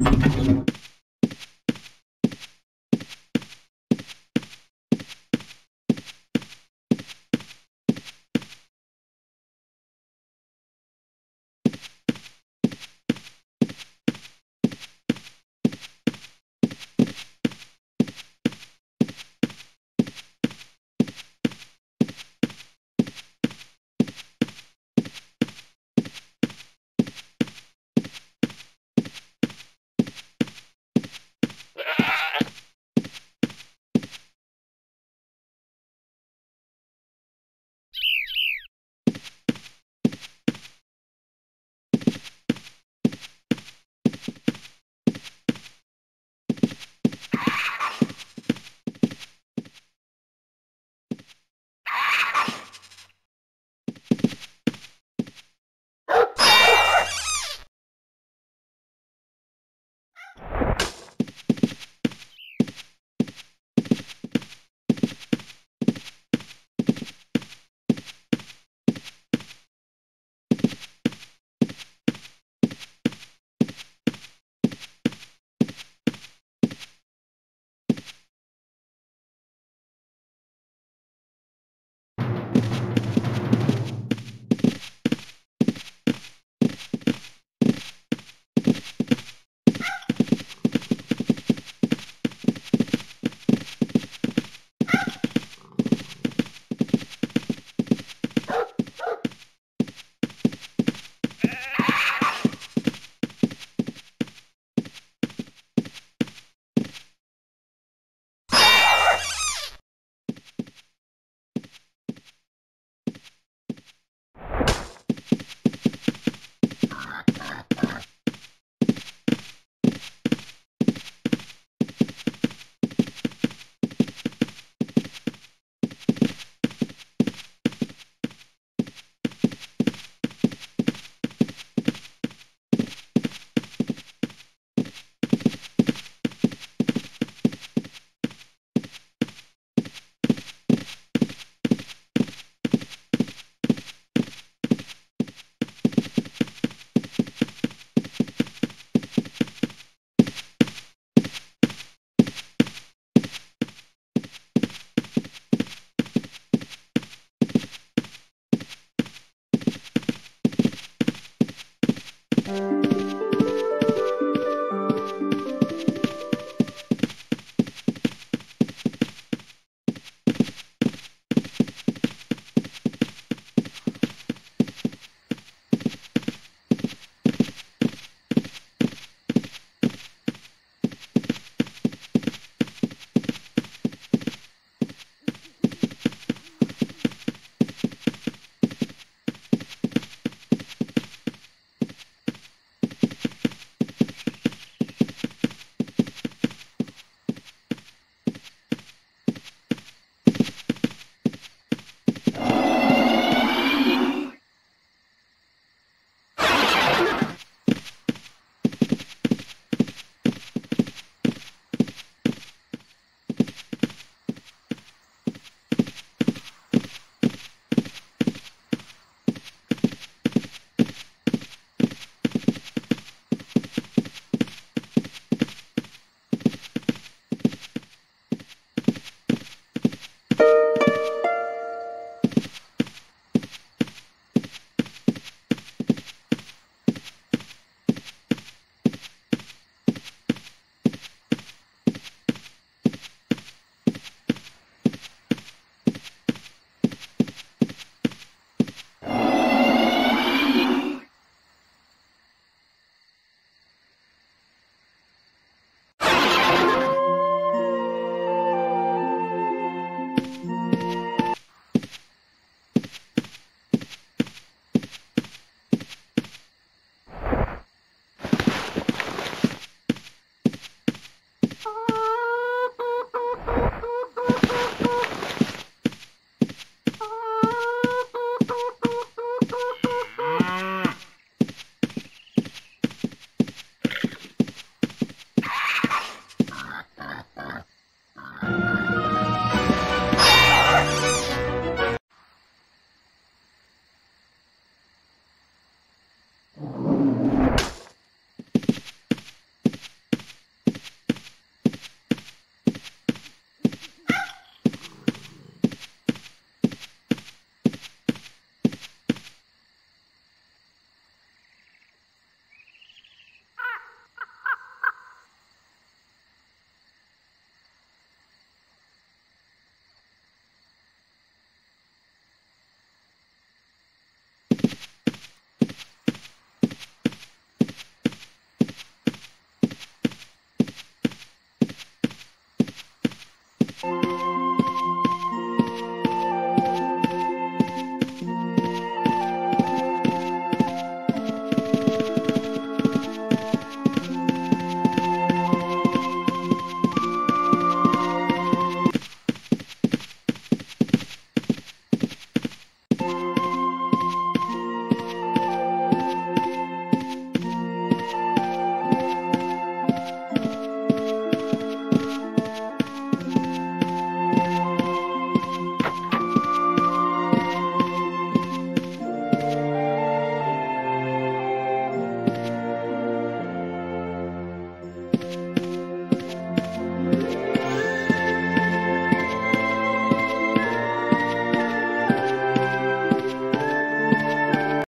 you